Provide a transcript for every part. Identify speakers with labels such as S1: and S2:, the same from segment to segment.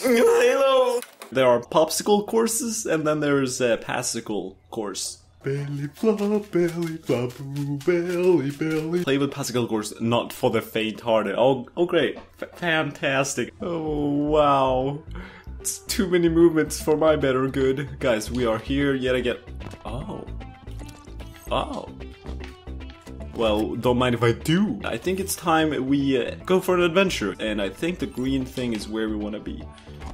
S1: Hello. There are popsicle courses, and then there's a Pasikle course.
S2: Belly flop, belly flop, ooh, belly, belly.
S1: Play with Pasikle course, not for the faint-hearted. Oh, oh, great, F- fantastic. Oh, wow. It's too many movements for my better good, guys. We are here yet again. Oh, oh. Well, don't mind if I do. I think it's time we uh, go for an adventure, and I think the green thing is where we want to be.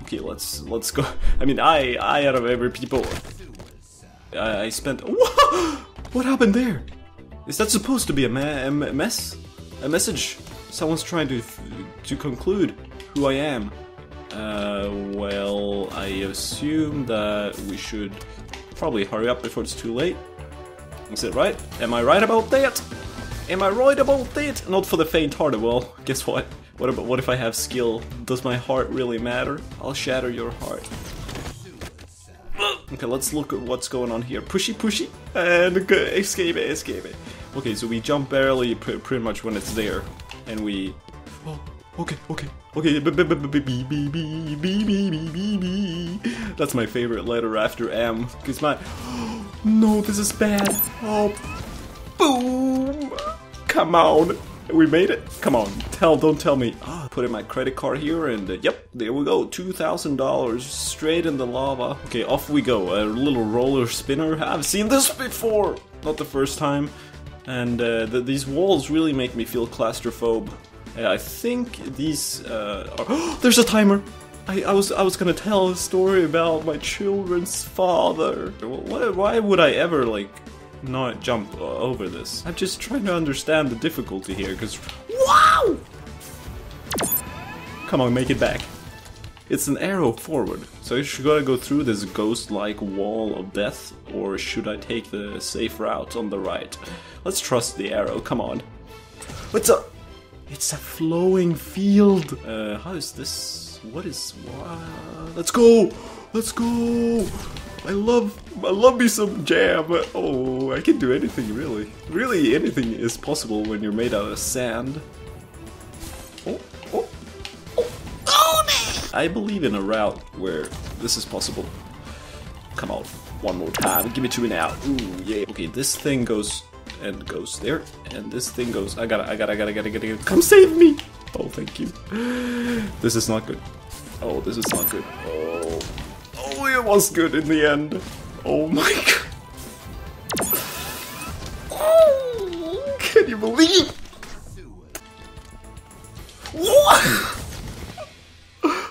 S1: Okay, let's let's go. I mean, I I out of every people, I, I spent. What happened there? Is that supposed to be a, a mess? A message? Someone's trying to to conclude who I am. Uh, well, I assume that we should probably hurry up before it's too late. Is it right? Am I right about that? Am I right about that? Not for the faint-hearted, well, guess what? What, about, what if I have skill? Does my heart really matter? I'll shatter your heart. Okay, let's look at what's going on here. Pushy, pushy, and escape it, escape it. Okay, so we jump barely pretty much when it's there, and we... Oh, okay, okay, okay. That's my favorite letter after M, because my... No, this is bad. Oh, Come on. We made it. Come on, tell, don't tell me. Ah, put in my credit card here, and uh, yep, there we go. Two thousand dollars straight in the lava. Okay, off we go. A little roller spinner. I've seen this before. Not the first time. And uh, th these walls really make me feel claustrophobe. Uh, I think these uh, are. there's a timer. I, I was I was gonna tell a story about my children's father. Why would I ever like not jump over this? I'm just trying to understand the difficulty here, because wow! Come on, make it back. It's an arrow forward, so should I go through this ghost-like wall of death, or should I take the safe route on the right? Let's trust the arrow. Come on. What's up? It's a flowing field. Uh, how is this? What is? Wow. Let's go. Let's go. I love, I love me some jam. Oh, I can do anything really. Really, anything is possible when you're made out of sand. Oh, oh, oh, oh I believe in a route where this is possible. Come on, one more time. Give me now. Ooh, yeah. Okay, this thing goes and goes there, and this thing goes. I gotta, I gotta, I gotta, I gotta, gotta, gotta. Come save me! Oh, thank you. This is not good. Oh, this is not good. Oh, it was good in the end. Oh my god. Oh, can you believe? What?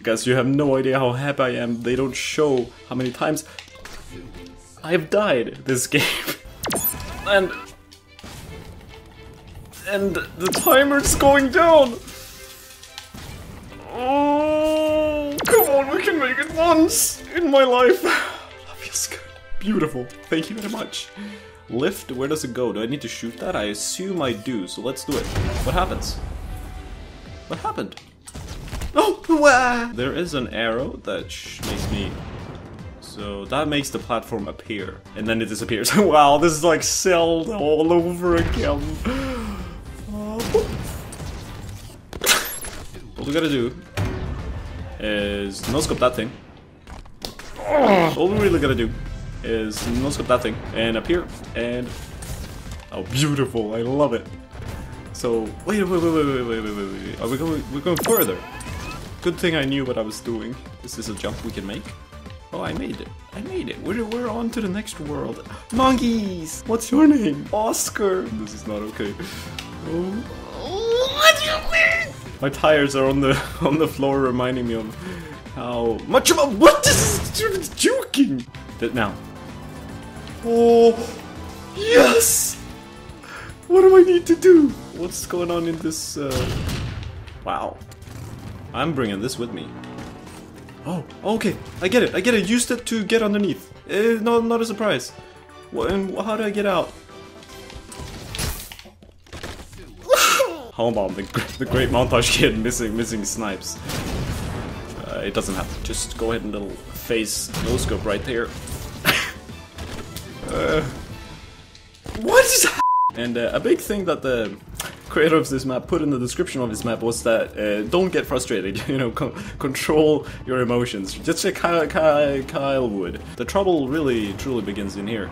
S1: Guys, you have no idea how happy I am. They don't show how many times I've died this game. and and the timer's going down. We can make it once in my life. That feels good. Beautiful. Thank you very much. Lift, where does it go? Do I need to shoot that? I assume I do, so let's do it. What happens? What happened? Oh, wah! There is an arrow that makes me. So that makes the platform appear, and then it disappears. wow, this is like Zelda all over again. What we gotta do is no scope that thing. All we really gotta do is no scope that thing and up here and oh beautiful! I love it. So wait, wait, wait, wait, wait, wait, wait, wait, wait. Are we going? We're going further. Good thing I knew what I was doing. Is this a jump we can make? Oh, I made it. I made it. We're, we're on to the next world. Monkeys! What's your name? Oscar! This is not okay. Oh. My tires are on the on the floor reminding me of how much of a what this is joking. That now. Oh yes! What do I need to do? What's going on in this uh Wow. I'm bringing this with me. Oh, okay. I get it. I get it. Used it to get underneath. Uh, no, not a surprise. What, and how do I get out? Hold on, the, the great montage kid missing missing snipes. Uh, it doesn't have to. Just go ahead and little face no scope right there. uh, what is And uh, a big thing that the creator of this map put in the description of this map was that uh, don't get frustrated, you know, co control your emotions. Just like Kyle, Kyle, Kyle would. The trouble really, truly begins in here.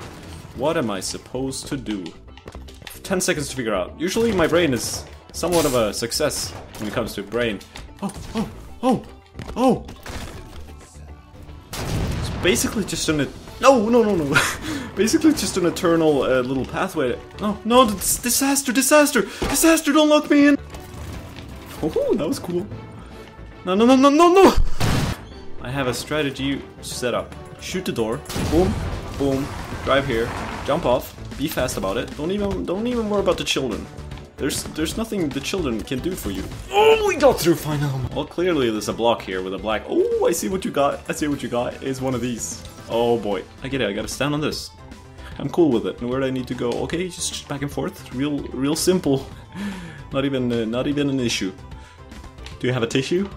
S1: What am I supposed to do? 10 seconds to figure out. Usually my brain is somewhat of a success when it comes to brain. Oh, oh, oh, oh! It's basically just an... No, no, no, no. basically just an eternal uh, little pathway. No, no, disaster, disaster, disaster, don't lock me in! Oh, that was cool. No, no, no, no, no, no! I have a strategy set up. Shoot the door. Boom, boom. Drive here. Jump off. Be fast about it. Don't even, don't even worry about the children. There's, there's nothing the children can do for you. Oh, we got through final. Well, clearly there's a block here with a black. Oh, I see what you got. I see what you got. Is one of these. Oh boy, I get it. I gotta stand on this. I'm cool with it. And where do I need to go? Okay, just back and forth. Real, real simple. not even, uh, not even an issue. Do you have a tissue?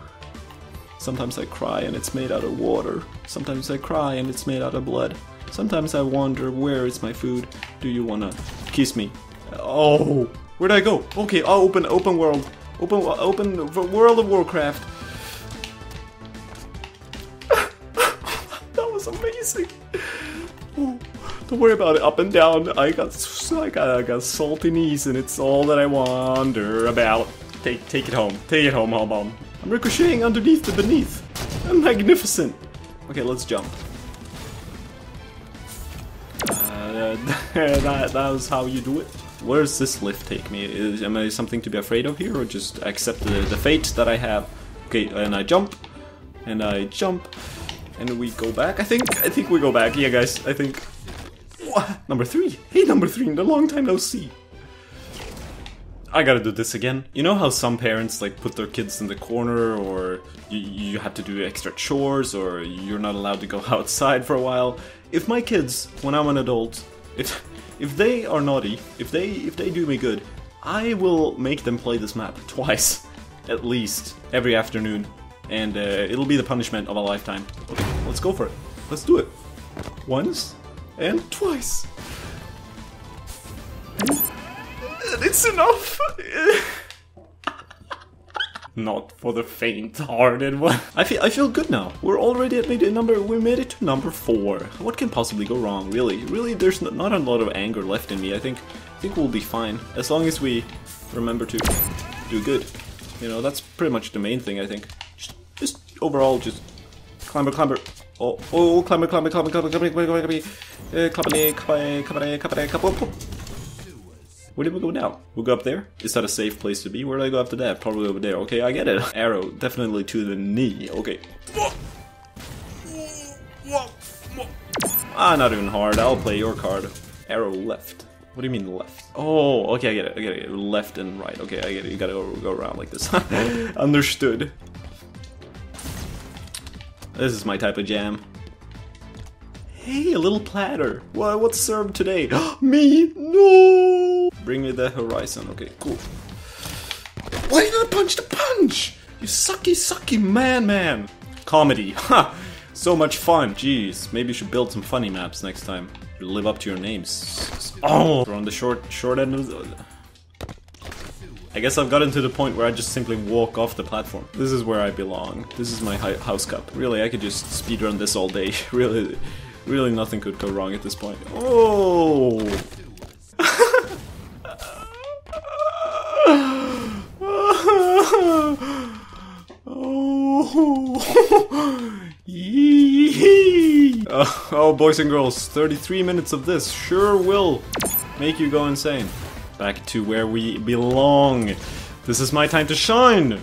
S1: Sometimes I cry and it's made out of water. Sometimes I cry and it's made out of blood. Sometimes I wonder where is my food. Do you wanna kiss me? Oh, where'd I go? Okay, I'll open open world. Open open World of Warcraft. that was amazing. Oh, don't worry about it. Up and down. I got I got I got salty knees, and it's all that I wonder about. Take take it home. Take it home, home. I'm ricocheting underneath the beneath. I'm magnificent. Okay, let's jump. Uh, that, that was how you do it. Where does this lift take me? Is, am I something to be afraid of here, or just accept the, the fate that I have? Okay, and I jump, and I jump, and we go back. I think. I think we go back. Yeah, guys. I think. What? Number three. Hey, number three. In a long time no see. I gotta do this again. You know how some parents like put their kids in the corner or you, you have to do extra chores or you're not allowed to go outside for a while? If my kids, when I'm an adult, if if they are naughty, if they if they do me good, I will make them play this map twice, at least, every afternoon. And uh, it'll be the punishment of a lifetime. Okay, let's go for it. Let's do it. Once and twice. It's enough. Not for the faint-hearted. I feel I feel good now. We're already at maybe number. We made it to number four. What can possibly go wrong? Really, really, there's not a lot of anger left in me. I think I think we'll be fine as long as we remember to do good. You know, that's pretty much the main thing. I think. Just, just overall, just climber, climber. Oh, oh, climber, climber, climber, climber, climber, climber, climber, climber, eh, climber, eh, climber, eh, climber, climber. Where did we go now? We'll go up there? Is that a safe place to be? Where do I go after that? Probably over there. Okay, I get it. Arrow, definitely to the knee. Okay. Ah, not even hard. I'll play your card. Arrow left. What do you mean left? Oh, okay, I get it. I get it. Left and right. Okay, I get it. You gotta go, go around like this. Understood. This is my type of jam. Hey, a little platter. What, what's served today? Me? No! Bring me the horizon. Okay, cool. Why did I punch the punch? You sucky, sucky man, man. Comedy. Ha! so much fun. Jeez, maybe you should build some funny maps next time. You Live up to your names. Oh! We're on the short, short end of the... I guess I've gotten to the point where I just simply walk off the platform. This is where I belong. This is my house cup. Really, I could just speedrun this all day. really, really nothing could go wrong at this point. Oh! Oh! Oh, oh, boys and girls, 33 minutes of this sure will make you go insane. Back to where we belong. This is my time to shine.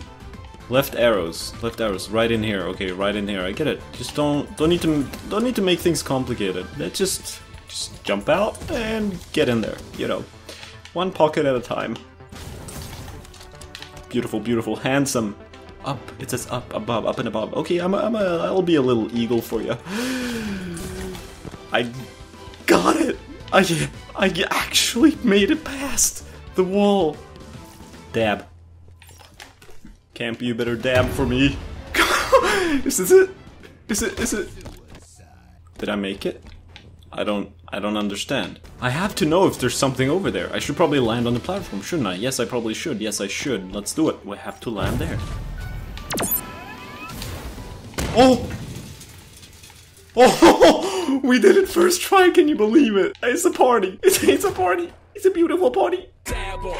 S1: Left arrows, left arrows, right in here. Okay, right in here. I get it. Just don't don't need to don't need to make things complicated. Let's just just jump out and get in there. You know, one pocket at a time. Beautiful, beautiful, handsome. Up. It says up, above, up and above. Okay, I'm a, I'm a, I'll be a little eagle for you. I got it. I, I actually made it past the wall. Dab. Camp, you better dab for me. is this it? Is it? Is it? Did I make it? I don't. I don't understand. I have to know if there's something over there. I should probably land on the platform, shouldn't I? Yes, I probably should. Yes, I should. Let's do it. We have to land there. Oh! Oh! We did it first try, can you believe it? It's a party. It's, it's a party. It's a beautiful party.
S3: Dabble.